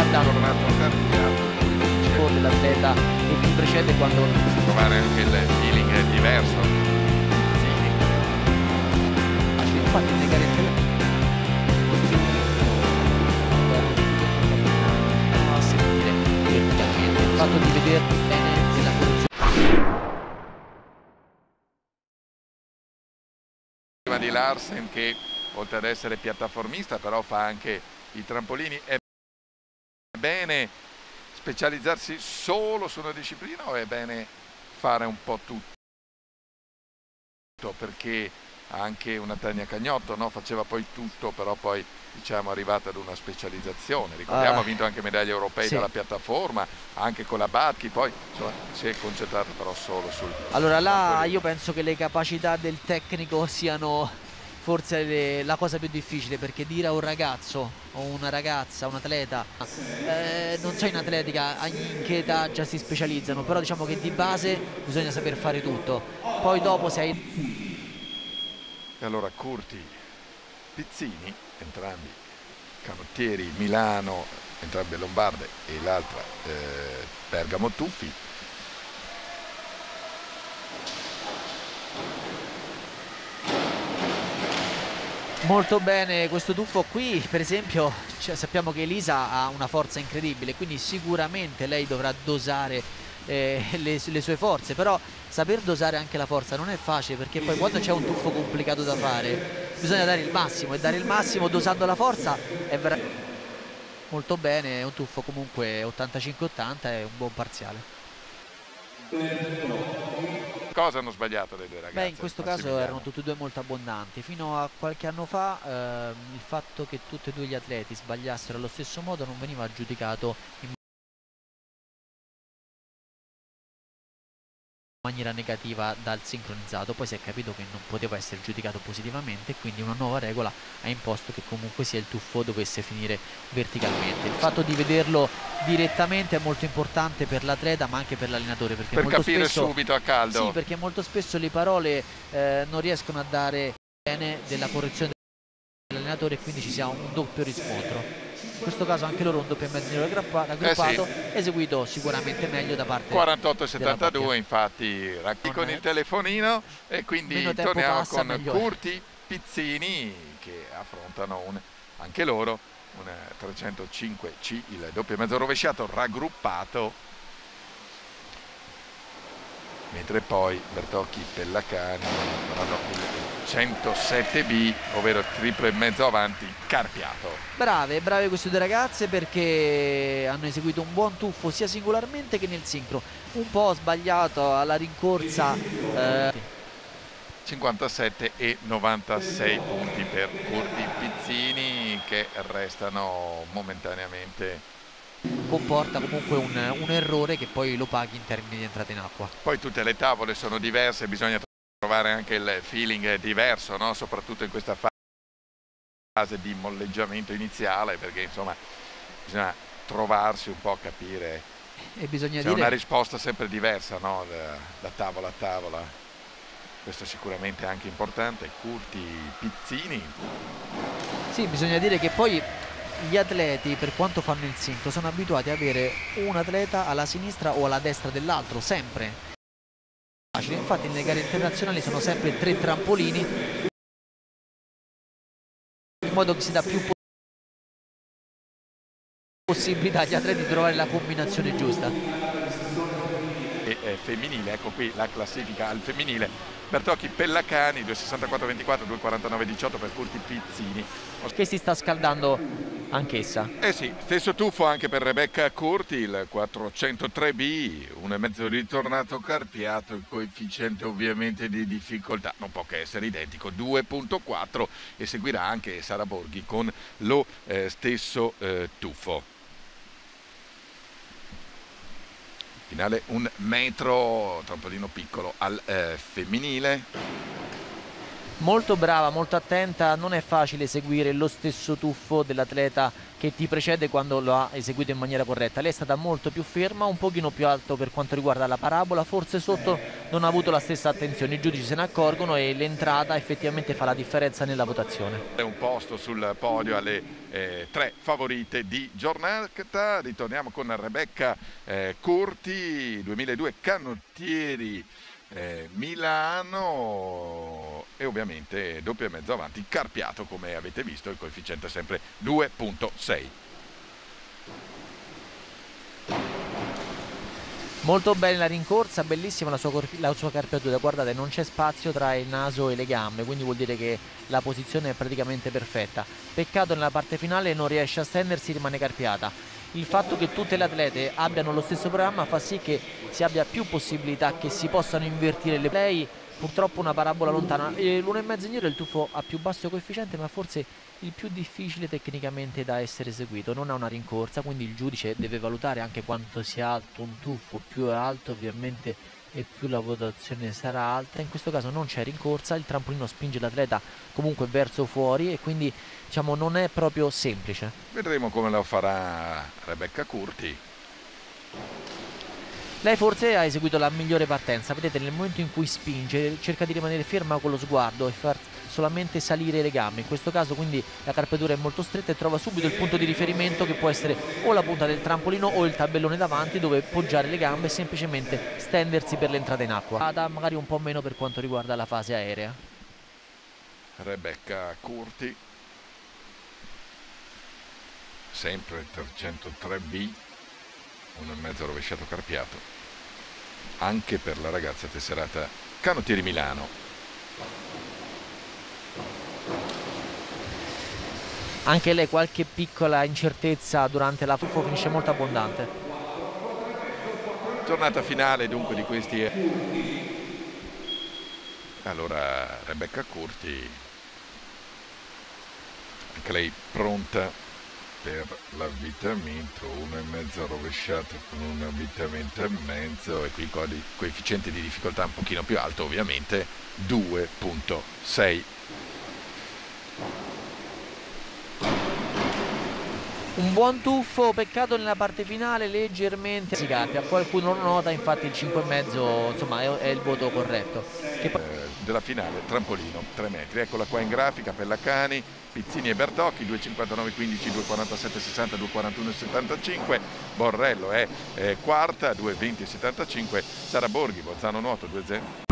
scaldando tornato carpiato con dell'atleta che ti precede quando trovare anche il feeling è diverso. Sì. infatti negare il telefono a sentire verticalmente il fatto di vedere bene nella posizione di Larsen che oltre ad essere piattaformista però fa anche i trampolini è bene specializzarsi solo su una disciplina o è bene fare un po' tutto perché anche una Tania Cagnotto no? faceva poi tutto però poi diciamo arrivata ad una specializzazione ricordiamo Ah. ha vinto anche medaglie europee Sì. dalla piattaforma anche con la Batchi poi insomma, si è concentrata però solo sul Allora là io penso che le capacità del tecnico siano forse le- la cosa più difficile perché dire a un ragazzo o una ragazza, un atleta, eh, non so in atletica in che età già si specializzano, però diciamo che di base bisogna saper fare tutto. Poi dopo se hai E allora Curti, Pizzini, entrambi canottieri Milano, entrambe lombarde e l'altra eh, Bergamo Tuffi. Molto bene questo tuffo qui, per esempio cioè, sappiamo che Elisa ha una forza incredibile, quindi sicuramente lei dovrà dosare eh, le, le sue forze, però saper dosare anche la forza non è facile perché poi quando c'è un tuffo complicato da fare bisogna dare il massimo e dare il massimo dosando la forza è veramente molto bene, è un tuffo comunque 85-80, è un buon parziale. Cosa hanno sbagliato le due ragazze? Beh, in questo caso Massimiliano? erano tutti e due molto abbondanti. Fino a qualche anno fa ehm, il fatto che tutti e due gli atleti sbagliassero allo stesso modo non veniva giudicato in maniera negativa dal sincronizzato. Poi si è capito che non poteva essere giudicato positivamente, quindi una nuova regola ha imposto che comunque sia il tuffo dovesse finire verticalmente. Il fatto di vederlo direttamente è molto importante per l'atleta, ma anche per l'allenatore, perché Per molto spesso subito a caldo. sì, perché molto spesso le parole eh, non riescono a dare bene della correzione dell'allenatore e quindi ci sia un doppio riscontro. In questo caso anche loro un doppio e mezzo raggrappa- raggruppato, eseguito sicuramente meglio da parte 48 e della 72 coppia. infatti con il telefonino e quindi torniamo passa, con meglio è. Curti Pizzini che affrontano un, anche loro un 305C il doppio e mezzo rovesciato raggruppato mentre poi Bertocchi Pellacani faranno il 107B ovvero triplo e mezzo avanti carpiato Brave, brave queste due ragazze perché hanno eseguito un buon tuffo sia singolarmente che nel sincro. Un po' sbagliato alla rincorsa. eh, 57 e 96 punti per Curti Pizzini che restano momentaneamente comporta comunque un, un errore che poi lo paghi in termini di entrata in acqua. poi tutte le tavole sono diverse bisogna trovare anche il feeling diverso no? soprattutto in questa fase di molleggiamento iniziale perché insomma bisogna trovarsi un po' capire E bisogna c'è una dire risposta sempre diversa no? da, da tavola a tavola questo sicuramente è anche importante Curti Pizzini Sì, bisogna dire che poi gli atleti, per quanto fanno il sincro, sono abituati ad avere un atleta alla sinistra o alla destra dell'altro, sempre. Infatti nelle gare internazionali sono sempre tre trampolini, in modo che si dà più po- possibilità agli atleti di trovare la combinazione giusta. e eh, femminile, ecco qui la classifica al femminile. Bertocchi Pellacani 264-24, 249-18 per Curti Pizzini. Che si sta scaldando anch'essa. Eh sì, stesso tuffo anche per Rebecca Curti, il 403B, un e mezzo ritornato carpiato, il coefficiente ovviamente di difficoltà non può che essere identico, 2.4 e seguirà anche Sara Borghi con lo eh, stesso eh, tuffo. Finale un metro, trampolino piccolo al eh, femminile. Molto brava, molto attenta, non è facile seguire lo stesso tuffo dell'atleta che ti precede quando lo ha eseguito in maniera corretta. Lei è stata molto più ferma, un pochino più alto per quanto riguarda la parabola, forse sotto non ha avuto la stessa attenzione, i giudici se ne accorgono e l'entrata effettivamente fa la differenza nella votazione. È un posto sul podio alle eh, tre favorite di giornata, ritorniamo con Rebecca eh, Curti, 2002 canottieri eh, Milano e ovviamente doppio e mezzo avanti Carpiato come avete visto il coefficiente è sempre 2.6 Molto bene la rincorsa, bellissima la sua, la sua, carpiatura, guardate non c'è spazio tra il naso e le gambe, quindi vuol dire che la posizione è praticamente perfetta. Peccato nella parte finale non riesce a stendersi, rimane carpiata il fatto che tutte le atlete abbiano lo stesso programma fa sì che si abbia più possibilità che si possano invertire le play. Purtroppo una parabola lontana. L'1,5 ignoro è il tuffo a più basso coefficiente ma forse il più difficile tecnicamente da essere eseguito. Non ha una rincorsa quindi il giudice deve valutare anche quanto sia alto un tuffo. Più è alto ovviamente e più la votazione sarà alta. In questo caso non c'è rincorsa, il trampolino spinge l'atleta comunque verso fuori e quindi diciamo non è proprio semplice. Vedremo come lo farà Rebecca Curti. Lei forse ha eseguito la migliore partenza, vedete nel momento in cui spinge cerca di rimanere ferma con lo sguardo e far solamente salire le gambe, in questo caso quindi la carpetura è molto stretta e trova subito il punto di riferimento che può essere o la punta del trampolino o il tabellone davanti dove poggiare le gambe e semplicemente stendersi per l'entrata in acqua. Vada magari un po' meno per quanto riguarda la fase aerea. Rebecca Curti, sempre 303B uno e mezzo rovesciato carpiato anche per la ragazza tesserata Canottieri Milano. Anche lei qualche piccola incertezza durante la fuffo finisce molto abbondante. Giornata finale dunque di questi allora Rebecca Curti anche lei pronta per l'avvitamento, uno e mezzo rovesciato con un avvitamento e mezzo e qui il coefficiente di difficoltà un pochino più alto ovviamente 2.6 un buon tuffo, peccato nella parte finale leggermente si cambia, qualcuno lo nota, infatti il 5,5 insomma è, il voto corretto. Che... Eh, della finale, trampolino, 3 metri, eccola qua in grafica, Pellacani, Pizzini e Bertocchi, 2,59,15, 2,47,60, 2,41,75, Borrello è, è quarta, 2,20,75, Sara Borghi, Bozzano Nuoto, 2,0.